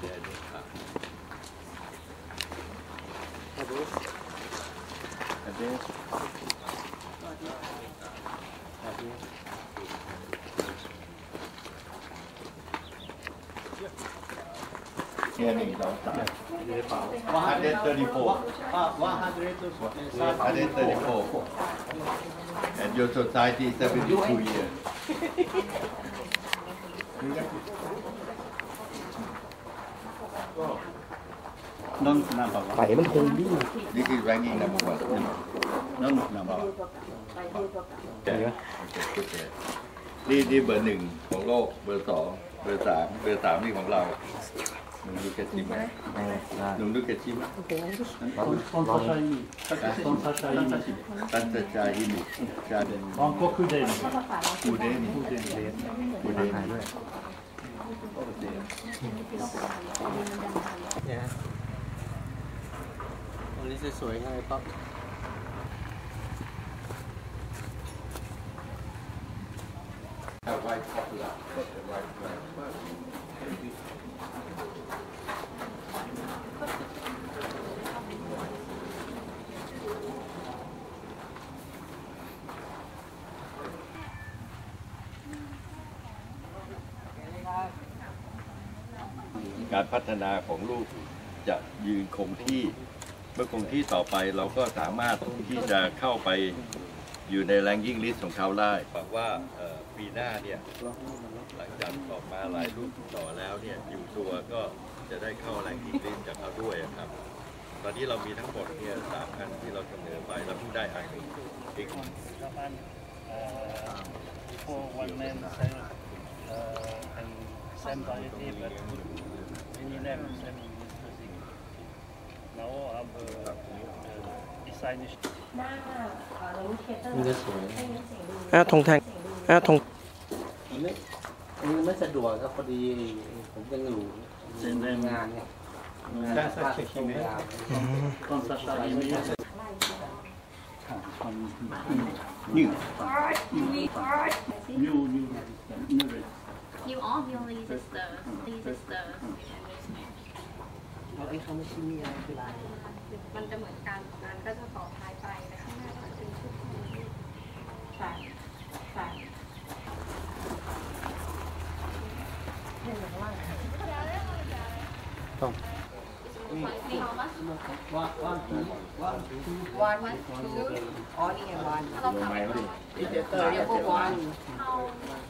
เนี่ยหนึ่งสองสาม134 134 and your society 72 years Non number ไฟมันคงดี this is ranking number one Non number one. นี่นี่เบอร์หนึ่งของโลก เบอร์สอง เบอร์สาม เบอร์สามนี่ของเราหนุ่มดูแกชิมไหมหนุ่มดูแกชิมไหม Son sashimi. Son sashimi. ตันจะจาฮิมิจาเดน Encore kuden. กูเดนกูเดน วันนี้สวยๆใช่ไหมป๊อปการพัฒนาของลูกจะยืนคงที่ อคงที่ต่อไปเราก็สามารถที่จะเข้าไปอยู่ใน ranking list ของเขาได้บอกว่าปีหน้าเนี่ยหลังจากออกมาหลายรุ่นต่อแล้วเนี่ยอยู่ตัวก็จะได้เข้า ranking list จากเขาด้วยครับ ตอนนี้เรามีทั้งหมดเนี่ยสามอันที่เราเสนอไปเราเพิ่งได้อันหนึ่งอีก Japan, uh, before one name, same, uh, and same variety, but many names, same Now have uh, uh, design มันจะสวยอะธงแทงอะธงอันนี้อันนี้ไม่สะดวกครับพอดีผมยังอยู่ในงานเนี่ยงานภาคโรงงาน Son sashimi. New. New, new, new red. You all he only uses the he uses the เอาไอ้คำว่าชิมิอะไรคืออะไรมันจะเหมือนกันนั้นก็จะต่อท้ายไปและข้างหน้าก็จะเป็นชุดของแฟนแฟน One, two, only one. ถ้าเราทำ So you put one. how the price how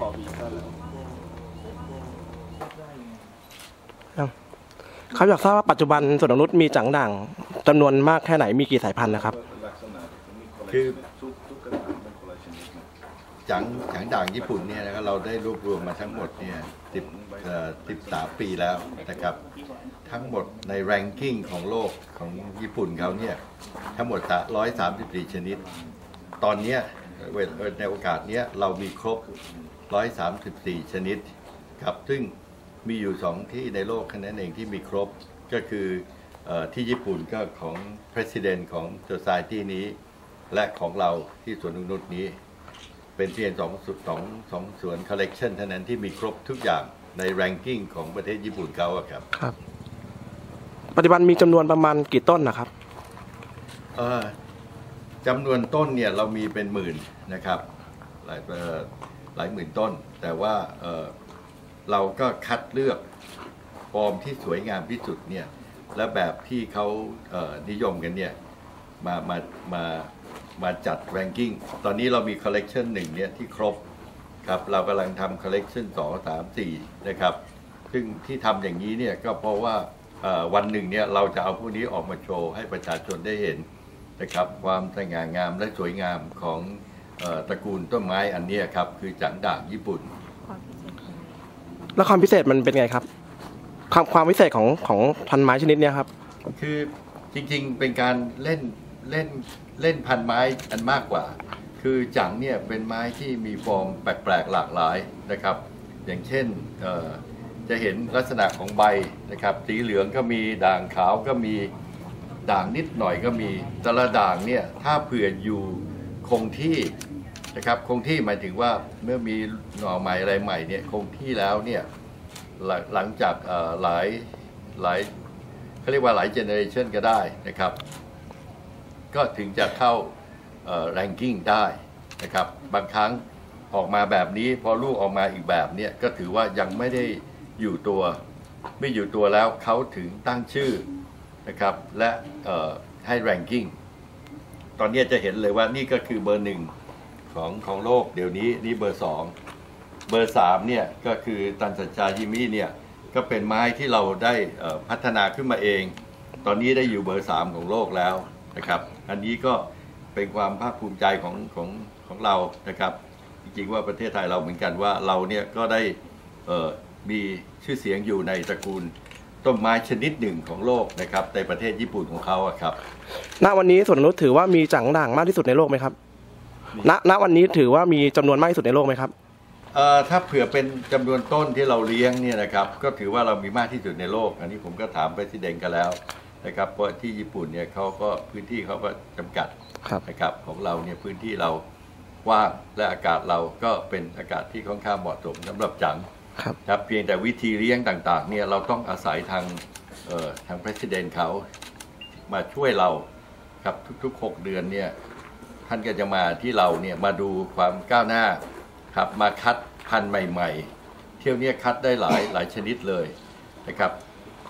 ขอวีซ่าแล้วเขาอยากทราบว่าปัจจุบันสวนนกนุษมีจังด่างจำนวนมากแค่ไหนมีกี่สายพันธุ์นะครับ คือจังจังด่างญี่ปุ่นเนี่ยนะครับเราได้รวบรวมมาทั้งหมดเนี่ยสิบสิบสามปีแล้วนะครับ ทั้งหมดใน ranking ของโลกของญี่ปุ่นเขาเนี่ยทั้งหมดร้อยสามสิบสี่ชนิด ตอนเนี้ย ในโอกาสเนี้ยเรามีครบร้อยสามสิบสี่ชนิดครับซึ่งมีอยู่สองที่ในโลกแค่นั้นเองที่มีครบก็คือเออที่ญี่ปุ่นก็ของ president ของ society นี้ และของเราที่สวนนงนุชนี้ เป็นเพียงสองสุดสองสองสวนคอลเลกชันเท่านั้นที่มีครบทุกอย่างใน ranking ของประเทศญี่ปุ่นเขาอะครับครับ ปัจจุบันมีจำนวนประมาณกี่ต้นนะครับเอ่อ จำนวนต้นเนี่ยเรามีเป็นหมื่นนะครับหลายหลายหมื่นต้น แต่ว่าเเราก็คัดเลือกฟอร์มที่สวยงามที่สุดเนี่ยและแบบที่เขาเอ่อนิยมกันเนี่ยมามามามาจัด ranking ตอนนี้เรามี collection หนึ่งเนี่ยที่ครบครับเรากำลังทำ collection สองสามสี่นะครับ ซึ่งที่ทำอย่างนี้เนี่ยก็เพราะว่าวันหนึ่งเนี่ยเราจะเอาพวกนี้ออกมาโชว์ให้ประชาชนได้เห็น นะครับความสง่างามและสวยงามของเอ่อตระกูลต้นไม้อันเนี้ยครับคือจังด่างญี่ปุ่น แล้วความพิเศษมันเป็นไงครับ ความความพิเศษของของพันไม้ชนิดเนี้ยครับ คือจริงๆเป็นการเล่นเล่นเล่นพันไม้อันมากกว่า คือจังเนี่ยเป็นไม้ที่มีฟอร์มแปลกๆหลากหลายนะครับ อย่างเช่นเอ่อจะเห็นลักษณะของใบนะครับ สีเหลืองก็มีด่างขาวก็มี ด่างนิดหน่อยก็มีแต่ละด่างเนี่ยถ้าเผื่ออยู่คงที่นะครับคงที่หมายถึงว่าเมื่อมีหน่อใหม่อะไรใหม่เนี่ยคงที่แล้วเนี่ยหลังหลังจากหลายหลายเขาเรียกว่าหลาย generation ก็ได้นะครับ ก็ถึงจะเข้า ranking ได้นะครับบางครั้งออกมาแบบนี้พอลูกออกมาอีกแบบเนี่ยก็ถือว่ายังไม่ได้อยู่ตัว ไม่อยู่ตัวแล้วเขาถึงตั้งชื่อ นะครับและให้ ranking ตอนนี้จะเห็นเลยว่านี่ก็คือเบอร์หนึ่งของของโลกเดี๋ยวนี้นี่เบอร์สองเบอร์สามเนี่ยก็คือตันสัจจาฮิมิเนี่ยก็เป็นไม้ที่เราได้พัฒนาขึ้นมาเอง ตอนนี้ได้อยู่เบอร์สามของโลกแล้วนะครับ อันนี้ก็เป็นความภาคภูมิใจของของของเรานะครับ จริงๆว่าประเทศไทยเราเหมือนกันว่าเราเนี่ยก็ได้มีชื่อเสียงอยู่ในตระกูล ต้นไม้ชนิดหนึ่งของโลกนะครับในประเทศญี่ปุ่นของเขาอะครับ ณวันนี้สวนนกนุชถือว่ามีจังด่างมากที่สุดในโลกไหมครับ ณ ณ วันนี้ถือว่ามีจำนวนมากที่สุดในโลกไหมครับ เอ่อ ถ้าเผื่อเป็นจำนวนต้นที่เราเลี้ยงเนี่ยนะครับ ก็ถือว่าเรามีมากที่สุดในโลก อันนี้ผมก็ถามไปที่เดงกันแล้วนะครับ เพราะที่ญี่ปุ่นเนี่ยเขาก็พื้นที่เขาก็จำกัดครับนะครับของเราเนี่ยพื้นที่เรากว้างและอากาศเราก็เป็นอากาศที่ค่อนข้างเหมาะสมสำหรับจัง ครับครับเพียงแต่วิธีเลี้ยงต่างๆเนี่ยเราต้องอาศัยทางเอ่อทางประธานเขามาช่วยเราครับทุกๆ 6 เดือนเนี่ยท่านก็จะมาที่เราเนี่ยมาดูความก้าวหน้าครับมาคัดพันธุ์ใหม่ ๆ เที่ยวเนี้ยคัดได้หลายหลายชนิดเลยนะครับ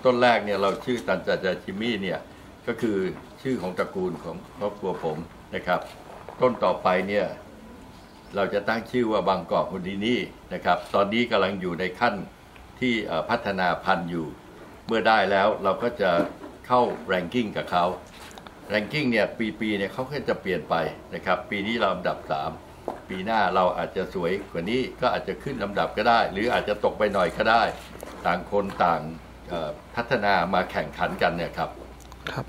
ต้นแรกเนี่ยเราชื่อตันจาจาชิมี่เนี่ยก็คือชื่อของตระกูลของครอบครัวผมนะครับ ต้นต่อไปเนี่ย เราจะตั้งชื่อว่าบางกอกฮุดินี่นะครับ ตอนนี้กำลังอยู่ในขั้นที่เอ่อพัฒนาพันธุ์อยู่ เมื่อได้แล้วเราก็จะเข้าแรงกิ้งกับเขาแรงกิ้งเนี่ยปีๆเนี่ยเขาก็จะเปลี่ยนไปนะครับ ปีนี้เราลำดับ 3 ปีหน้าเราอาจจะสวยกว่านี้ก็อาจจะขึ้นลำดับก็ได้ หรืออาจจะตกไปหน่อยก็ได้ ต่างคนต่างเอ่อพัฒนามาแข่งขันกันเนี่ยครับครับ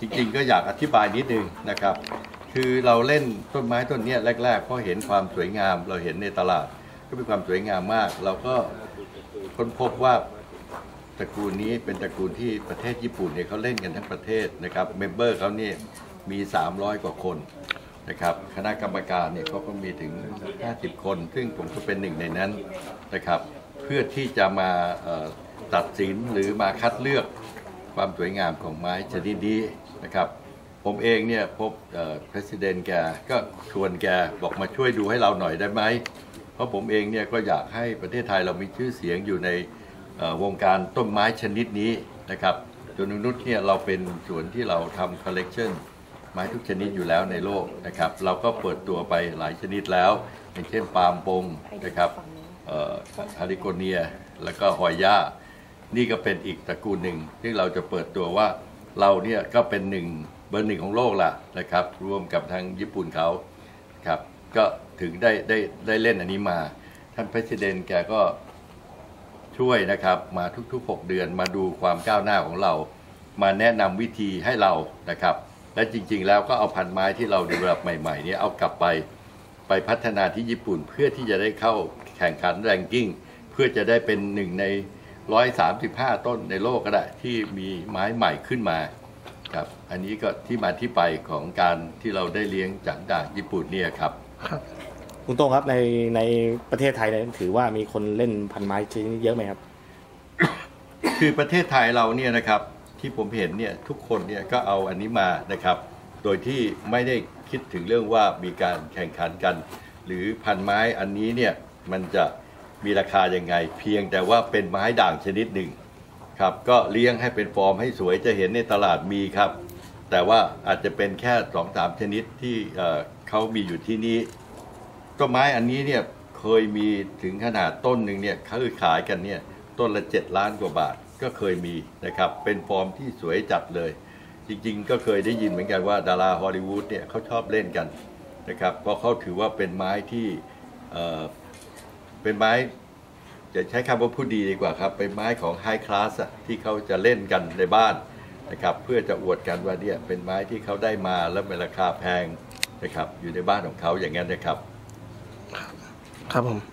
จริงๆก็อยากอธิบายนิดนึงนะครับ คือเราเล่นต้นไม้ต้นนี้แรกๆเพราะเห็นความสวยงาม เราเห็นในตลาด ก็เป็นความสวยงามมาก เราก็ค้นพบว่าตระกูลนี้เป็นตระกูลที่ประเทศญี่ปุ่นเนี่ยเขาเล่นกันทั้งประเทศนะครับเมมเบอร์เขาเนี่ยมี 300 กว่าคนนะครับคณะกรรมการเนี่ยเขาก็มีถึง 50 คน ซึ่งผมก็เป็นหนึ่งในนั้นนะครับ เพื่อที่จะมาตัดสินหรือมาคัดเลือกความสวยงามของไม้ชนิดนี้นะครับ ผมเองเนี่ยพบเอ่อ president แกก็ชวนแกบอกมาช่วยดูให้เราหน่อยได้ไหม เพราะผมเองเนี่ยก็อยากให้ประเทศไทยเรามีชื่อเสียงอยู่ในวงการต้นไม้ชนิดนี้นะครับสวนนงนุชเนี่ยเราเป็นสวนที่เราทำ collection ไม้ทุกชนิดอยู่แล้วในโลกนะครับ เราก็เปิดตัวไปหลายชนิดแล้ว อย่างเช่นปาล์มปงนะครับฮาริโกเนีย แล้วก็หอยย่า นี่ก็เป็นอีกตระกูลหนึ่งที่เราจะเปิดตัวว่าเราเนี่ยก็เป็นหนึ่ง บอร์หนึ่งของโลกล่ะนะครับร่วมกับทางญี่ปุ่นเขาครับก็ถึงได้ได้ได้เล่นอันนี้มา ท่านประธานแกก็ช่วยนะครับมาทุกๆ 6 เดือนมาดูความก้าวหน้าของเรา มาแนะนำวิธีให้เรานะครับ และจริงๆแล้วก็เอาพันไม้ที่เราดีแบบใหม่ๆนี่ยเอากลับไปไปพัฒนาที่ญี่ปุ่นเพื่อที่จะได้เข้าแข่งขันแรงกิ้ง เพื่อจะได้เป็นหนึ่งใน 135 ต้นในโลกก็ได้ที่มีไม้ใหม่ขึ้นมา ครับ อันนี้ก็ที่มาที่ไปของการที่เราได้เลี้ยงจากด่างญี่ปุ่นเนี่ยครับคุณโต้งครับในในประเทศไทยเนี่ยถือว่ามีคนเล่นพันไม้ชนิดนี้เยอะไหมครับ คือประเทศไทยเราเนี่ยนะครับ ที่ผมเห็นเนี่ยทุกคนเนี่ยก็เอาอันนี้มานะครับ โดยที่ไม่ได้คิดถึงเรื่องว่ามีการแข่งขันกัน หรือพันไม้อันนี้เนี่ยมันจะมีราคายังไง เพียงแต่ว่าเป็นไม้ด่างชนิดหนึ่ง ครับก็เลี้ยงให้เป็นฟอร์มให้สวยจะเห็นในตลาดมีครับ แต่ว่าอาจจะเป็นแค่สองสามชนิดที่เขามีอยู่ที่นี้ต้นไม้อันนี้เนี่ยเคยมีถึงขนาดต้นหนึ่งเนี่ยเขาขายกันเนี่ยต้นละ7ล้านกว่าบาทก็เคยมีนะครับ เป็นฟอร์มที่สวยจัดเลย จริงๆ ก็เคยได้ยินเหมือนกันว่าดาราฮอลลีวูดเนี่ยเขาชอบเล่นกันนะครับเพราะเขาถือว่าเป็นไม้ที่เเป็นไม้ จะใช้คำว่าผู้ดีดีกว่าครับเป็นไม้ของไฮคลาสที่เขาจะเล่นกันในบ้านนะครับเพื่อจะอวดกันว่าเนี่ยเป็นไม้ที่เขาได้มาแล้วเป็นราคาแพงนะครับอยู่ในบ้านของเขาอย่างนั้นนะครับ ครับผม